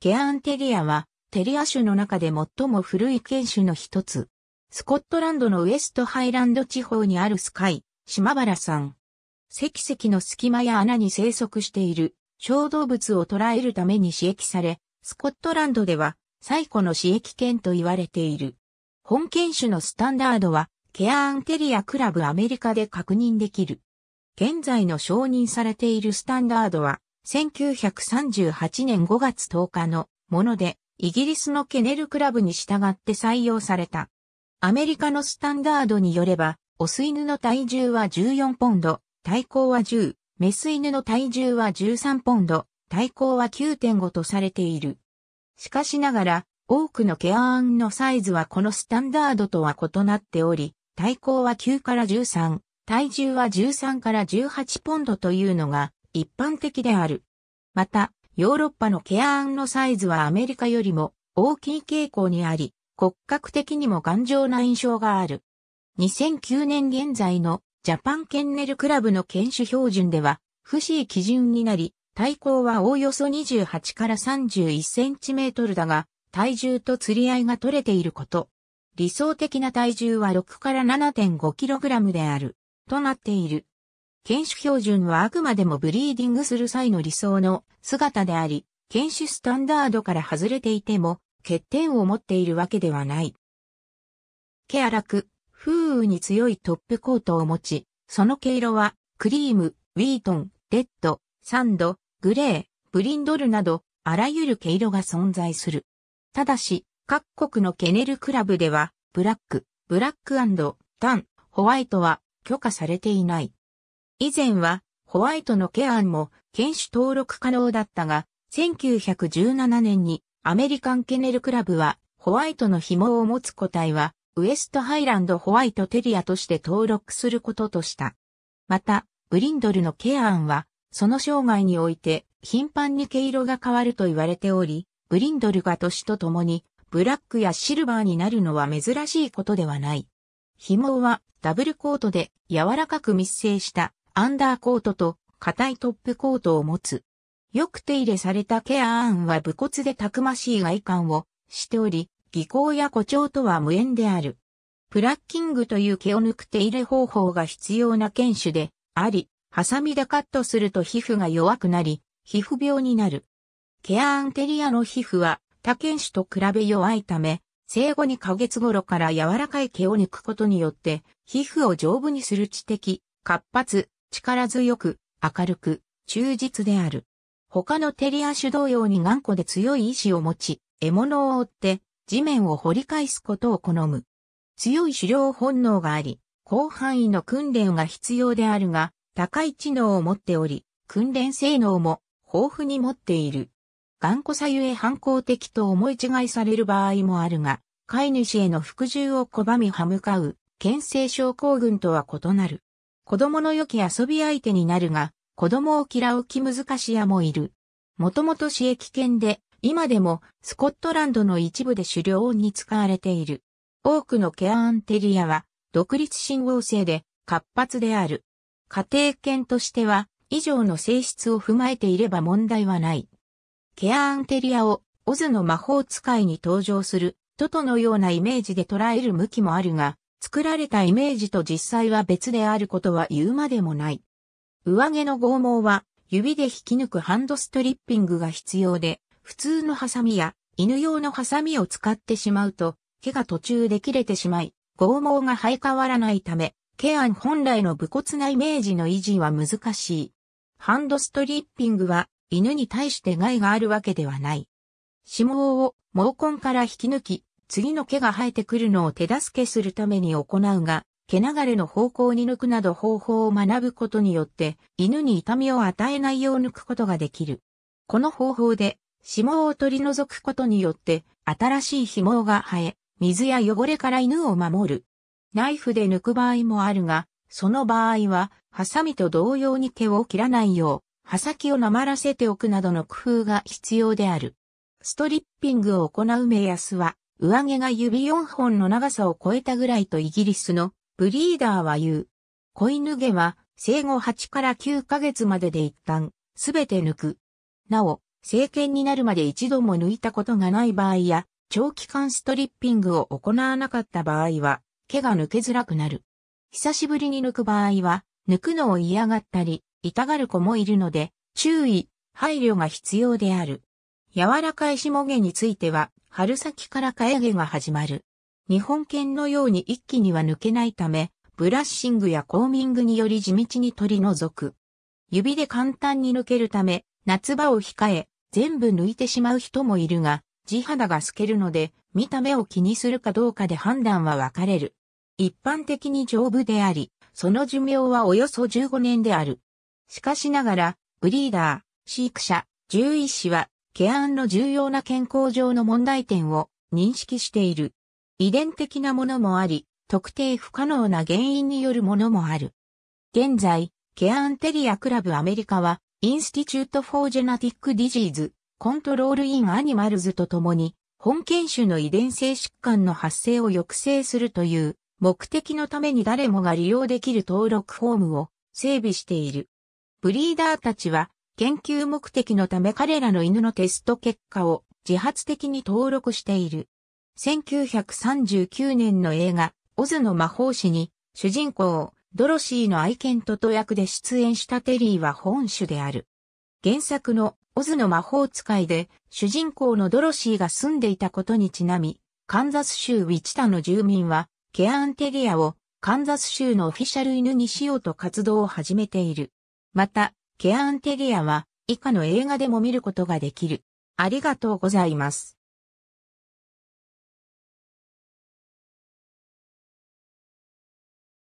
ケアンテリアは、テリア種の中で最も古い犬種の一つ。スコットランドのウエストハイランド地方にあるスカイ、島原山。石石の隙間や穴に生息している小動物を捕らえるために刺激され、スコットランドでは最古の刺激犬と言われている。本犬種のスタンダードは、ケアーンテリアクラブアメリカで確認できる。現在の承認されているスタンダードは、1938年5月10日のもので、イギリスのケネルクラブに従って採用された。アメリカのスタンダードによれば、オス犬の体重は14ポンド、体高は10、メス犬の体重は13ポンド、体高は9.5とされている。しかしながら、多くのケアーンのサイズはこのスタンダードとは異なっており、体高は9から13、体重は13から18ポンドというのが一般的である。また、ヨーロッパのケアーンのサイズはアメリカよりも大きい傾向にあり、骨格的にも頑丈な印象がある。2009年現在のジャパンケンネルクラブの犬種標準では、不思議基準になり、体高はおおよそ28から31センチメートルだが、体重と釣り合いが取れていること。理想的な体重は6から7.5キログラムである、となっている。犬種標準はあくまでもブリーディングする際の理想の姿であり、犬種スタンダードから外れていても、欠点を持っているわけではない。ケアラク、風雨に強いトップコートを持ち、その毛色は、クリーム、ウィートン、レッド、サンド、グレー、ブリンドルなど、あらゆる毛色が存在する。ただし、各国のケネルクラブでは、ブラック、ブラックタン、ホワイトは許可されていない。以前は、ホワイトのケアンも、犬種登録可能だったが、1917年にアメリカンケネルクラブは、ホワイトの紐を持つ個体は、ウエストハイランドホワイトテリアとして登録することとした。また、ブリンドルのケアンは、その生涯において頻繁に毛色が変わると言われており、ブリンドルが年とともにブラックやシルバーになるのは珍しいことではない。紐はダブルコートで柔らかく密生したアンダーコートと硬いトップコートを持つ。よく手入れされたケアーンは武骨でたくましい外観をしており、技巧や誇張とは無縁である。プラッキングという毛を抜く手入れ方法が必要な犬種であり、ハサミでカットすると皮膚が弱くなり、皮膚病になる。ケアーンテリアの皮膚は他犬種と比べ弱いため、生後2ヶ月頃から柔らかい毛を抜くことによって、皮膚を丈夫にする知的、活発、力強く、明るく、忠実である。他のテリア種同様に頑固で強い意志を持ち、獲物を追って地面を掘り返すことを好む。強い狩猟本能があり、広範囲の訓練が必要であるが、高い知能を持っており、訓練性能も豊富に持っている。頑固さゆえ反抗的と思い違いされる場合もあるが、飼い主への服従を拒み歯向かう、牽制症候群とは異なる。子供の良き遊び相手になるが、子供を嫌う気難し屋もいる。もともと刺激犬で、今でもスコットランドの一部で狩猟に使われている。多くのケアーンテリアは独立信号性で活発である。家庭犬としては以上の性質を踏まえていれば問題はない。ケアーンテリアをオズの魔法使いに登場するトトのようなイメージで捉える向きもあるが、作られたイメージと実際は別であることは言うまでもない。上毛の剛毛は指で引き抜くハンドストリッピングが必要で、普通のハサミや犬用のハサミを使ってしまうと、毛が途中で切れてしまい、剛毛が生え変わらないため、ケアン本来の武骨なイメージの維持は難しい。ハンドストリッピングは犬に対して害があるわけではない。指毛を毛根から引き抜き、次の毛が生えてくるのを手助けするために行うが、毛流れの方向に抜くなど方法を学ぶことによって、犬に痛みを与えないよう抜くことができる。この方法で、指毛を取り除くことによって、新しい紐が生え、水や汚れから犬を守る。ナイフで抜く場合もあるが、その場合は、ハサミと同様に毛を切らないよう、刃先をなまらせておくなどの工夫が必要である。ストリッピングを行う目安は、上毛が指4本の長さを超えたぐらいとイギリスのブリーダーは言う。子犬毛は生後8から9ヶ月までで一旦すべて抜く。なお、成犬になるまで一度も抜いたことがない場合や、長期間ストリッピングを行わなかった場合は、毛が抜けづらくなる。久しぶりに抜く場合は、抜くのを嫌がったり、痛がる子もいるので、注意、配慮が必要である。柔らかい下毛については、春先から替え毛が始まる。日本犬のように一気には抜けないため、ブラッシングやコーミングにより地道に取り除く。指で簡単に抜けるため、夏場を控え、全部抜いてしまう人もいるが、地肌が透けるので、見た目を気にするかどうかで判断は分かれる。一般的に丈夫であり、その寿命はおよそ15年である。しかしながら、ブリーダー、飼育者、獣医師は、ケアンの重要な健康上の問題点を認識している。遺伝的なものもあり、特定不可能な原因によるものもある。現在、ケアンテリアクラブアメリカは、 Institute for Genetic Disease Control in Animals とともに、本犬種の遺伝性疾患の発生を抑制するという目的のために誰もが利用できる登録フォームを整備している。ブリーダーたちは研究目的のため彼らの犬のテスト結果を自発的に登録している。1939年の映画、オズの魔法師に、主人公、ドロシーの愛犬トト役で出演したテリーは本種である。原作のオズの魔法使いで、主人公のドロシーが住んでいたことにちなみ、カンザス州ウィチタの住民は、ケアンテリアをカンザス州のオフィシャル犬にしようと活動を始めている。また、ケアンテリアは以下の映画でも見ることができる。ありがとうございます。